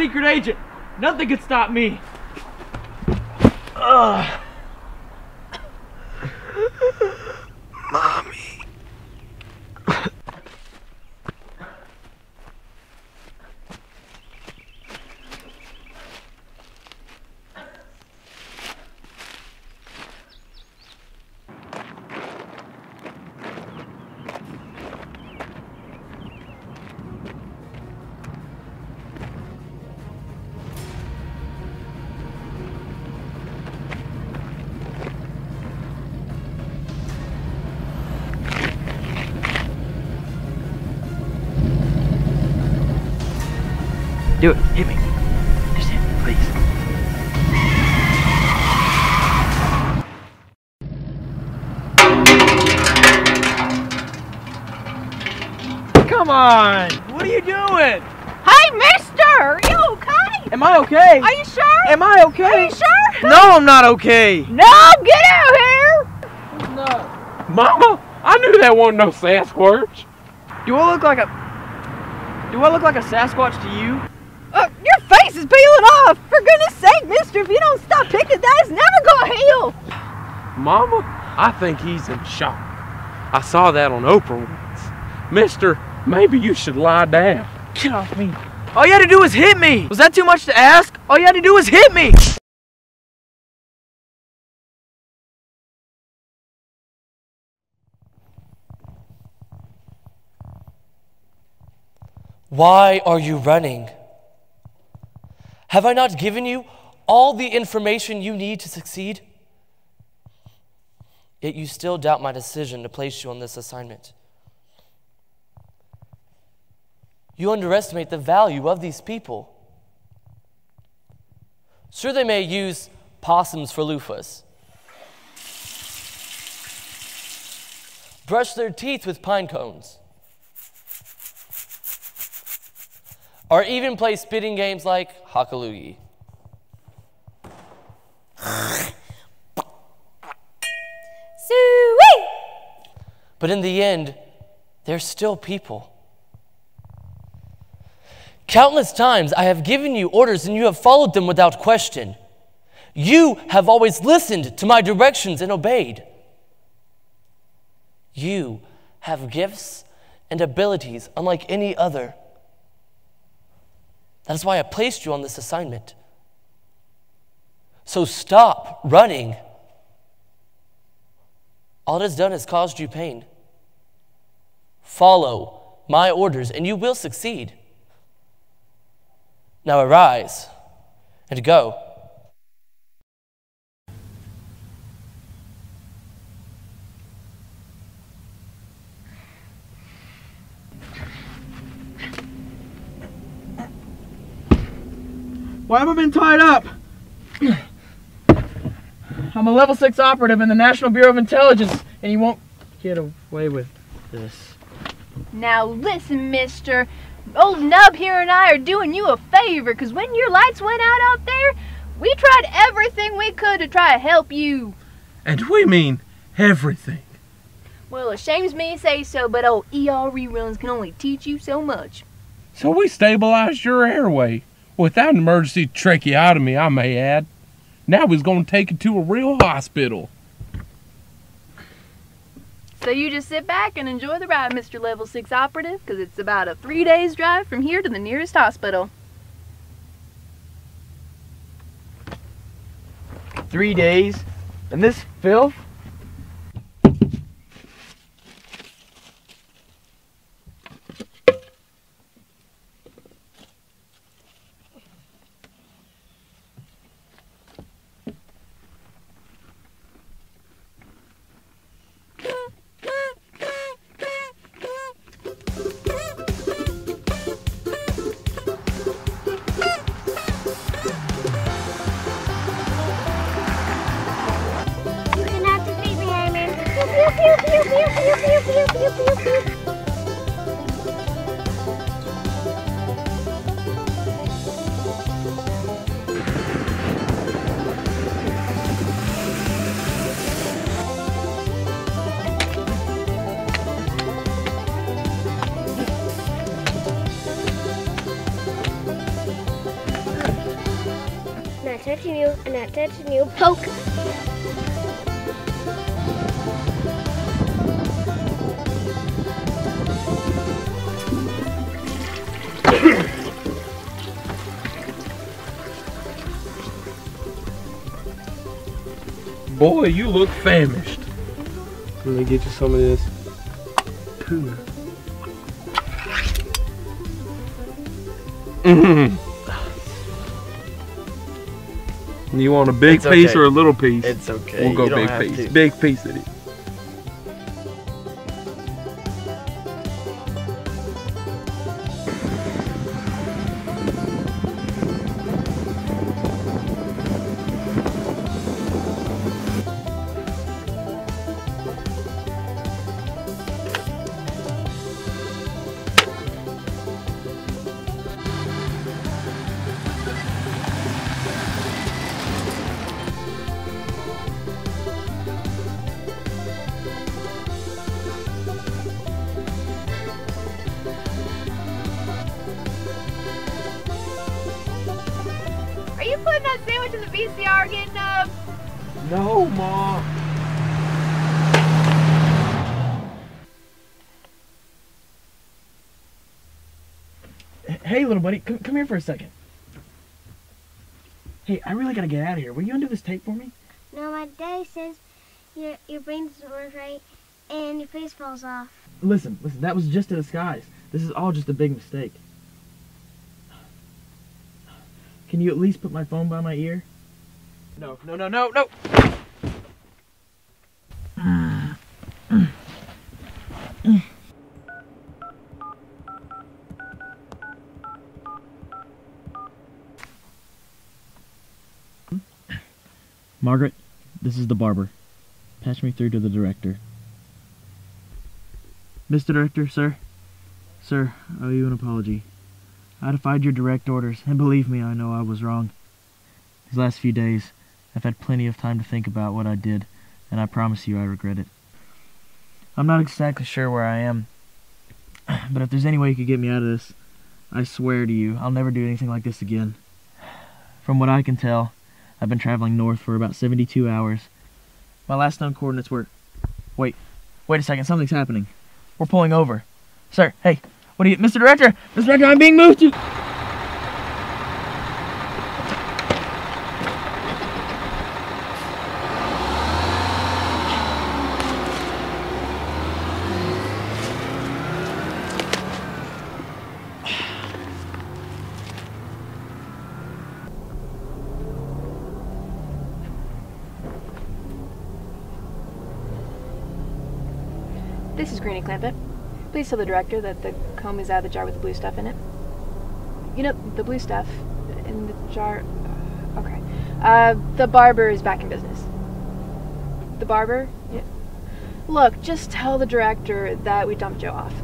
Secret agent. Nothing could stop me. Ugh. Do it. Hit me. Just hit me, please. Come on! What are you doing? Hey, mister! Are you okay? Am I okay? Are you sure? Am I okay? Are you sure? No, I'm not okay. No, get out here! No. Mama, I knew that wasn't no Sasquatch. Do I look like a... Do I look like a Sasquatch to you? Uh, your face is peeling off! For goodness sake, mister, if you don't stop picking that, it's never gonna heal! Mama, I think he's in shock. I saw that on Oprah once. Mister, maybe you should lie down. Get off me. All you had to do was hit me. Was that too much to ask? All you had to do was hit me. Why are you running? Have I not given you all the information you need to succeed? Yet you still doubt my decision to place you on this assignment. You underestimate the value of these people. Sure, they may use possums for loofahs, brush their teeth with pine cones, or even play spitting games like Hakalugi. Suey! But in the end, they're still people. Countless times I have given you orders and you have followed them without question. You have always listened to my directions and obeyed. You have gifts and abilities unlike any other. That is why I placed you on this assignment. So stop running. All it has done is caused you pain. Follow my orders, and you will succeed. Now arise and go. Why have I been tied up? I'm a level 6 operative in the National Bureau of Intelligence, and you won't get away with this. Now listen, mister. Old Nub here and I are doing you a favor, because when your lights went out out there, we tried everything we could to try to help you. And we mean everything. Well, it shames me to say so, but old ER reruns can only teach you so much. So we stabilized your airway without an emergency tracheotomy, I may add. Now he's going to take it to a real hospital. So you just sit back and enjoy the ride, Mr. Level 6 Operative, because it's about a three days drive from here to the nearest hospital. Three days? And this filth? Touching you. I'm not touching you. Poke. Boy, you look famished. Let me get you some of this tuna. Mm. You want a big piece or a little piece? It's okay. we'll go big piece. to. Big piece of it sandwich in the VCR again, Nub? No, Ma. Hey, little buddy, come, come here for a second. Hey, I really gotta get out of here. Will you undo this tape for me? No, my daddy says your your brain doesn't work right and your face falls off. Listen, listen, that was just a disguise. This is all just a big mistake. Can you at least put my phone by my ear? No, no, no, no, no! Margaret, this is the barber. Patch me through to the director. Mr. Director, sir. Sir, I owe you an apology. I defied your direct orders, and believe me, I know I was wrong. These last few days, I've had plenty of time to think about what I did, and I promise you I regret it. I'm not exactly sure where I am, but if there's any way you could get me out of this, I swear to you, I'll never do anything like this again. From what I can tell, I've been traveling north for about 72 hours. My last known coordinates were. Wait, wait a second, something's happening. We're pulling over. Sir, hey, what are you, Mr. Director? Mr. Director, I'm being moved to. This is Greenie Clampett. Please tell the director that the comb is out of the jar with the blue stuff in it. You know, the blue stuff in the jar. Okay. Uh, the barber is back in business. The barber? Yeah. Look, just tell the director that we dumped Joe off.